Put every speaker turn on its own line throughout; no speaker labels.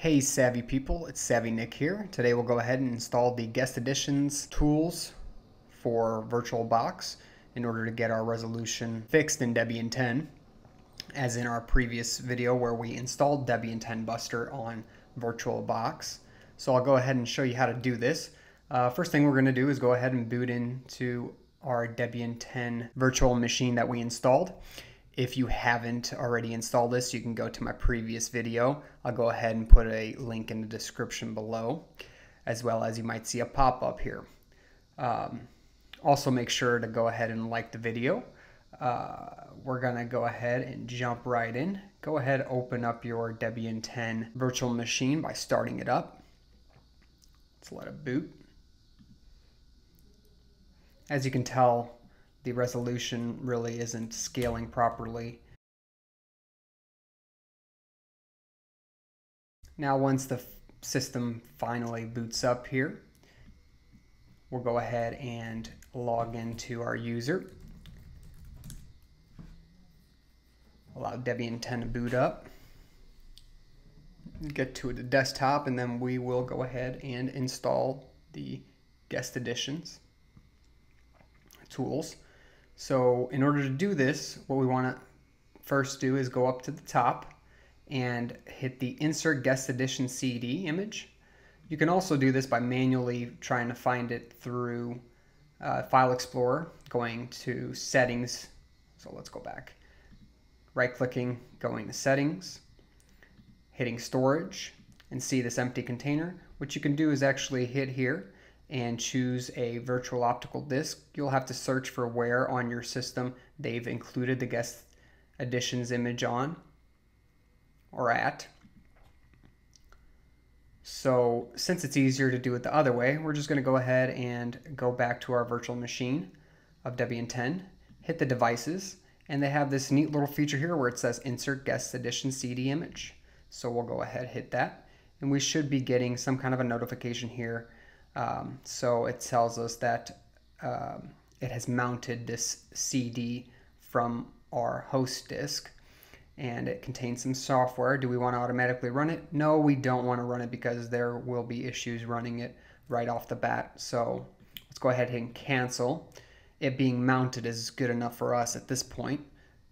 Hey Savvy people, it's SavvyNik here. Today we'll go ahead and install the Guest Additions tools for VirtualBox in order to get our resolution fixed in Debian 10 as in our previous video where we installed Debian 10 Buster on VirtualBox. So I'll go ahead and show you how to do this. Uh, first thing we're going to do is go ahead and boot into our Debian 10 virtual machine that we installed. If you haven't already installed this, you can go to my previous video. I'll go ahead and put a link in the description below, as well as you might see a pop-up here. Um, also make sure to go ahead and like the video. Uh, we're gonna go ahead and jump right in. Go ahead, open up your Debian 10 virtual machine by starting it up. Let's let it boot. As you can tell, the resolution really isn't scaling properly. Now once the system finally boots up here, we'll go ahead and log into our user. Allow Debian 10 to boot up. Get to the desktop and then we will go ahead and install the guest additions tools. So in order to do this, what we want to first do is go up to the top and hit the Insert Guest Addition CD image. You can also do this by manually trying to find it through uh, File Explorer, going to Settings. So let's go back. Right clicking, going to Settings, hitting Storage, and see this empty container. What you can do is actually hit here and choose a virtual optical disk, you'll have to search for where on your system they've included the guest additions image on or at. So since it's easier to do it the other way, we're just going to go ahead and go back to our virtual machine of Debian 10, hit the devices, and they have this neat little feature here where it says insert guest addition CD image. So we'll go ahead hit that and we should be getting some kind of a notification here um, so it tells us that um, it has mounted this CD from our host disk and it contains some software. Do we want to automatically run it? No, we don't want to run it because there will be issues running it right off the bat. So let's go ahead and cancel. It being mounted is good enough for us at this point.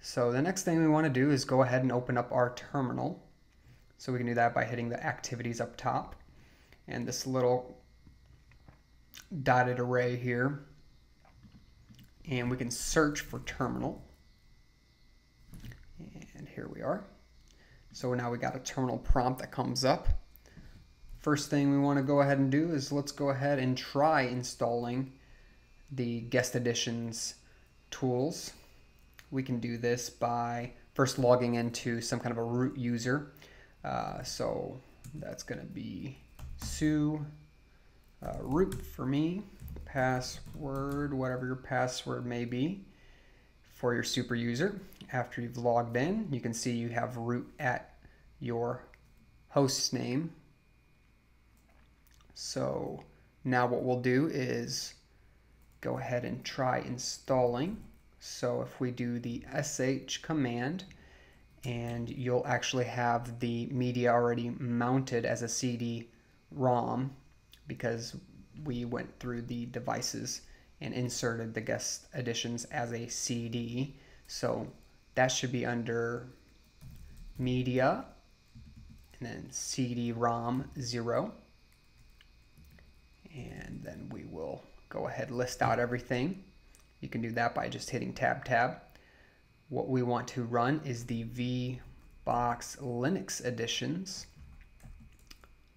So the next thing we want to do is go ahead and open up our terminal. So we can do that by hitting the activities up top. And this little dotted array here. And we can search for terminal. And here we are. So now we got a terminal prompt that comes up. First thing we want to go ahead and do is let's go ahead and try installing the guest additions tools. We can do this by first logging into some kind of a root user. Uh, so that's going to be su uh, root for me, password, whatever your password may be for your super user. After you've logged in, you can see you have root at your host's name. So now what we'll do is go ahead and try installing. So if we do the sh command, and you'll actually have the media already mounted as a CD-ROM because we went through the devices and inserted the guest additions as a CD. So that should be under media and then CD-ROM 0. And then we will go ahead list out everything. You can do that by just hitting tab tab. What we want to run is the VBox Linux additions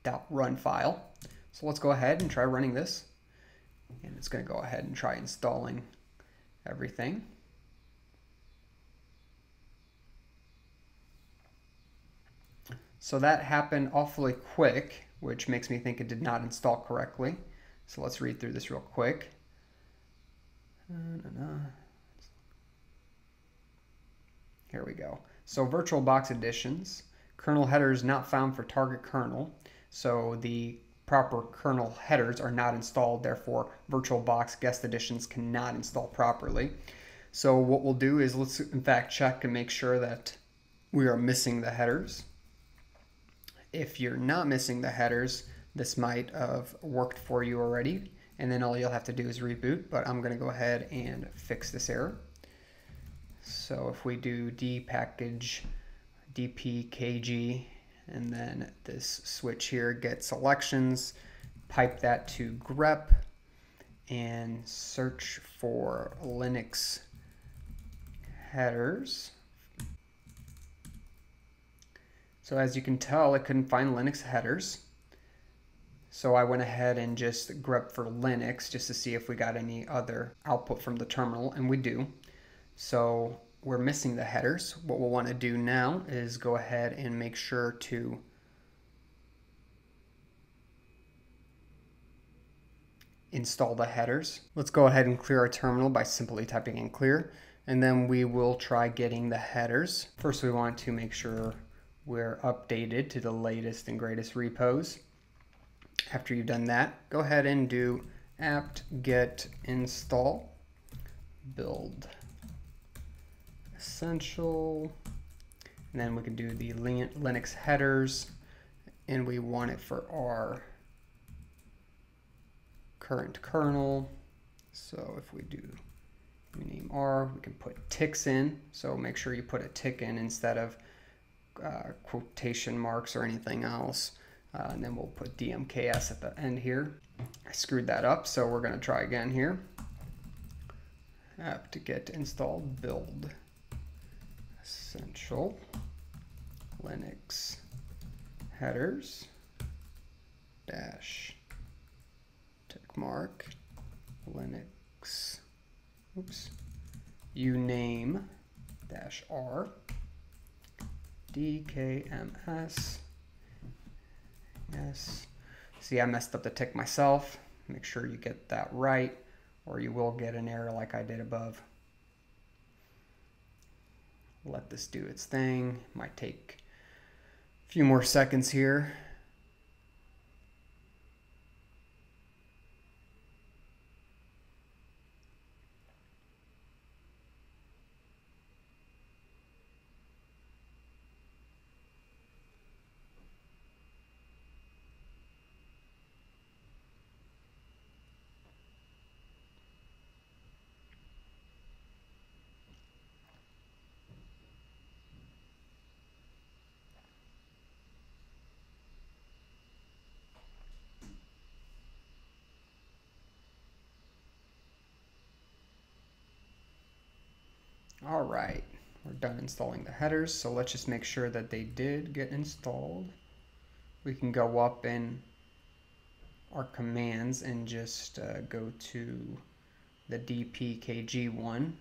dot run file. So let's go ahead and try running this. And it's going to go ahead and try installing everything. So that happened awfully quick, which makes me think it did not install correctly. So let's read through this real quick. Here we go. So VirtualBox additions, kernel headers not found for target kernel. So the proper kernel headers are not installed, therefore VirtualBox guest additions cannot install properly. So what we'll do is let's in fact check and make sure that we are missing the headers. if you're not missing the headers, this might have worked for you already. And then all you'll have to do is reboot, but I'm gonna go ahead and fix this error. So if we do dpackage dpkg and then this switch here get selections, pipe that to grep and search for Linux headers. So as you can tell, it couldn't find Linux headers. So I went ahead and just grep for Linux just to see if we got any other output from the terminal, and we do. So we're missing the headers. What we'll want to do now is go ahead and make sure to install the headers. Let's go ahead and clear our terminal by simply typing in clear and then we will try getting the headers. First we want to make sure we're updated to the latest and greatest repos. After you've done that, go ahead and do apt get install build essential and then we can do the Linux headers and we want it for our current kernel. So if we do uname R, we can put ticks in. So make sure you put a tick in instead of uh, quotation marks or anything else. Uh, and then we'll put DMKS at the end here. I screwed that up, so we're gonna try again here. App to get installed build essential Linux headers dash tick mark Linux, oops, uname dash R, DKMS, yes. See, I messed up the tick myself. Make sure you get that right, or you will get an error like I did above. Let this do its thing. Might take a few more seconds here. All right, we're done installing the headers, so let's just make sure that they did get installed. We can go up in our commands and just uh, go to the dpkg one.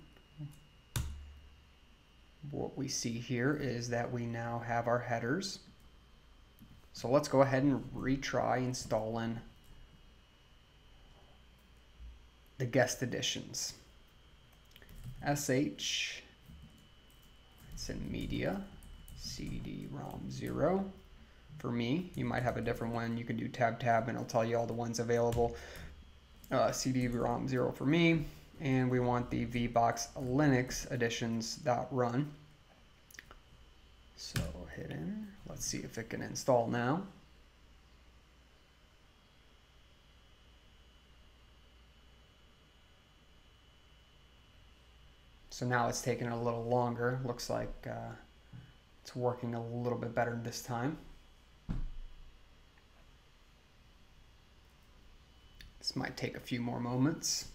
What we see here is that we now have our headers. So let's go ahead and retry installing the guest additions sh, it's in media, CD-ROM 0. For me, you might have a different one. You can do tab tab and it'll tell you all the ones available. Uh, CD-ROM 0 for me. And we want the VBox Linux additions dot run. So hit in. Let's see if it can install now. So now it's taking a little longer. Looks like uh, it's working a little bit better this time. This might take a few more moments.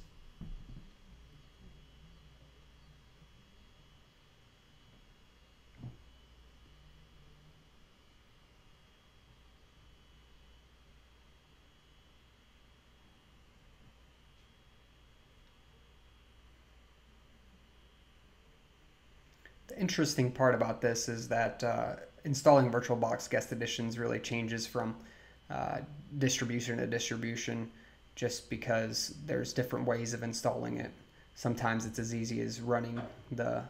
Interesting part about this is that uh, installing VirtualBox guest additions really changes from uh, distribution to distribution just because there's different ways of installing it. Sometimes it's as easy as running the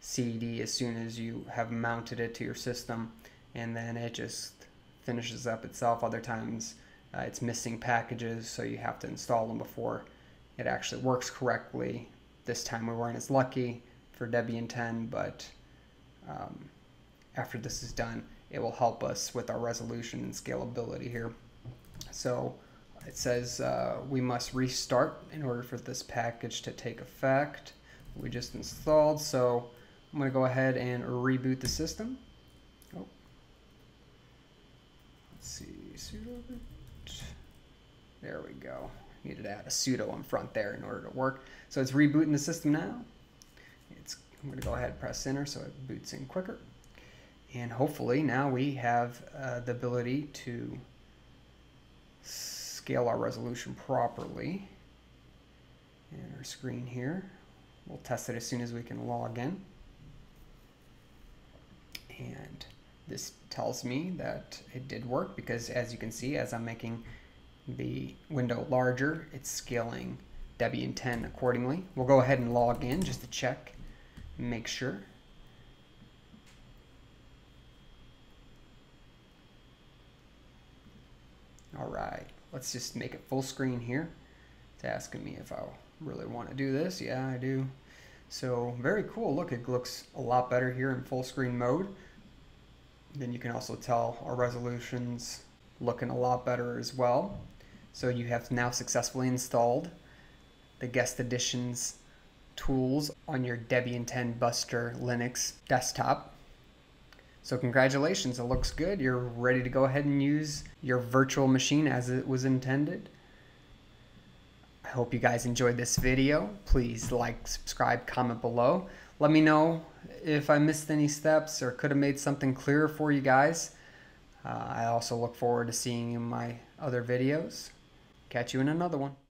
CD as soon as you have mounted it to your system and then it just finishes up itself. Other times uh, it's missing packages so you have to install them before it actually works correctly. This time we weren't as lucky for Debian 10, but um, after this is done, it will help us with our resolution and scalability here. So it says uh, we must restart in order for this package to take effect. We just installed, so I'm going to go ahead and reboot the system. Oh. Let's see. There we go. Needed to add a sudo in front there in order to work. So it's rebooting the system now. It's, I'm going to go ahead and press enter so it boots in quicker. And hopefully now we have uh, the ability to scale our resolution properly. And our screen here. We'll test it as soon as we can log in. And this tells me that it did work because as you can see, as I'm making the window larger, it's scaling Debian 10 accordingly. We'll go ahead and log in just to check, make sure. All right, let's just make it full screen here. It's asking me if I really want to do this. Yeah, I do. So very cool. Look, it looks a lot better here in full screen mode. Then you can also tell our resolutions looking a lot better as well. So you have now successfully installed the guest additions tools on your Debian 10 Buster Linux desktop. So congratulations, it looks good. You're ready to go ahead and use your virtual machine as it was intended. I hope you guys enjoyed this video. Please like, subscribe, comment below. Let me know if I missed any steps or could have made something clearer for you guys. Uh, I also look forward to seeing you in my other videos. Catch you in another one.